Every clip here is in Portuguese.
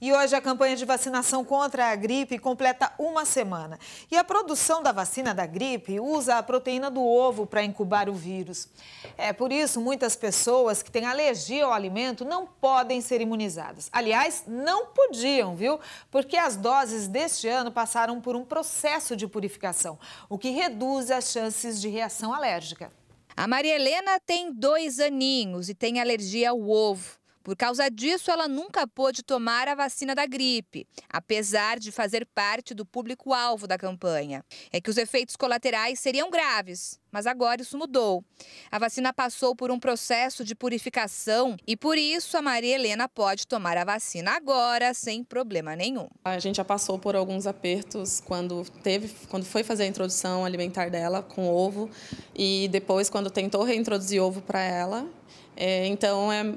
E hoje a campanha de vacinação contra a gripe completa uma semana. E a produção da vacina da gripe usa a proteína do ovo para incubar o vírus. É por isso muitas pessoas que têm alergia ao alimento não podem ser imunizadas. Aliás, não podiam, viu? Porque as doses deste ano passaram por um processo de purificação, o que reduz as chances de reação alérgica. A Maria Helena tem dois aninhos e tem alergia ao ovo. Por causa disso, ela nunca pôde tomar a vacina da gripe, apesar de fazer parte do público-alvo da campanha. É que os efeitos colaterais seriam graves, mas agora isso mudou. A vacina passou por um processo de purificação e por isso a Maria Helena pode tomar a vacina agora sem problema nenhum. A gente já passou por alguns apertos quando teve, quando foi fazer a introdução alimentar dela com ovo e depois quando tentou reintroduzir ovo para ela. É, então é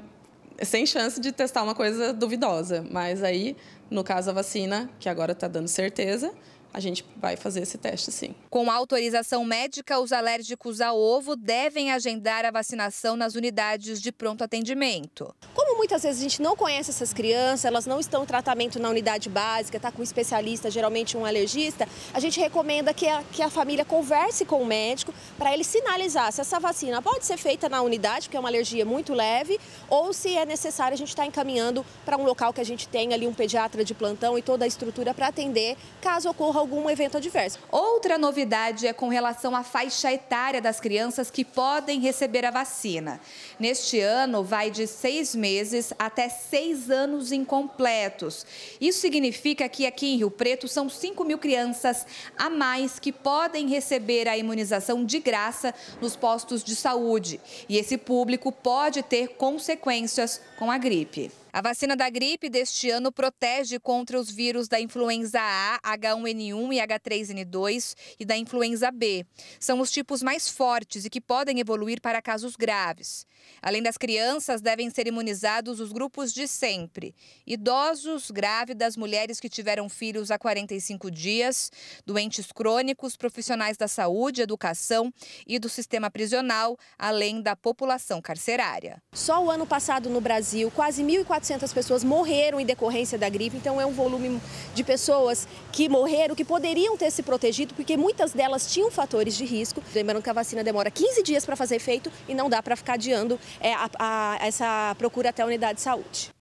sem chance de testar uma coisa duvidosa. Mas aí, no caso a vacina, que agora está dando certeza, a gente vai fazer esse teste sim. Com autorização médica, os alérgicos a ovo devem agendar a vacinação nas unidades de pronto atendimento. Muitas vezes a gente não conhece essas crianças, elas não estão em tratamento na unidade básica, está com um especialista, geralmente um alergista, a gente recomenda que a, que a família converse com o médico para ele sinalizar se essa vacina pode ser feita na unidade, porque é uma alergia muito leve, ou se é necessário a gente estar tá encaminhando para um local que a gente tem ali um pediatra de plantão e toda a estrutura para atender caso ocorra algum evento adverso. Outra novidade é com relação à faixa etária das crianças que podem receber a vacina. Neste ano, vai de seis meses até seis anos incompletos. Isso significa que aqui em Rio Preto são 5 mil crianças a mais que podem receber a imunização de graça nos postos de saúde. E esse público pode ter consequências com a gripe. A vacina da gripe deste ano protege contra os vírus da influenza A, H1N1 e H3N2 e da influenza B. São os tipos mais fortes e que podem evoluir para casos graves. Além das crianças, devem ser imunizados os grupos de sempre: idosos, grávidas, mulheres que tiveram filhos há 45 dias, doentes crônicos, profissionais da saúde, educação e do sistema prisional, além da população carcerária. Só o ano passado no Brasil, quase 1.400 400 pessoas morreram em decorrência da gripe, então é um volume de pessoas que morreram, que poderiam ter se protegido, porque muitas delas tinham fatores de risco. Lembrando que a vacina demora 15 dias para fazer efeito e não dá para ficar adiando é, a, a, essa procura até a unidade de saúde.